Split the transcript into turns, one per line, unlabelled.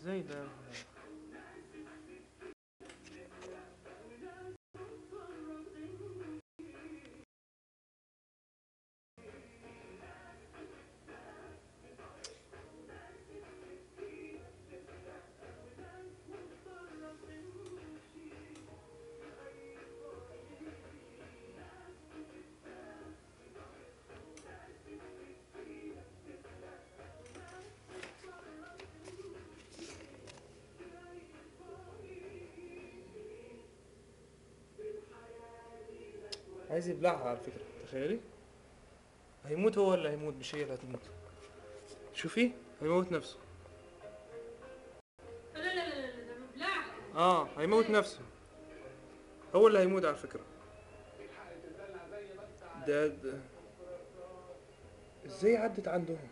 إزاي عايز يبلعها على فكرة تخيلي؟ هيموت هو اللي هيموت مش هي اللي هتموت شوفي هيموت نفسه.
لا لا لا لا ده
آه هيموت نفسه. هو اللي هيموت على فكرة. ده, ده إزاي عدت عندهم؟